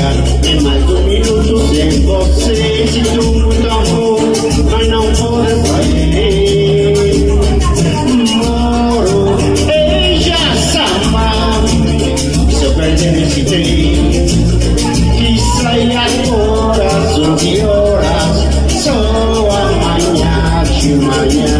devagar É mais um minuto sem você Sinto muito amor mas não pode sair. Moro em Jaçapá Se eu perder esse tempo Que sai agora, horas, horas Só amanhã de manhã.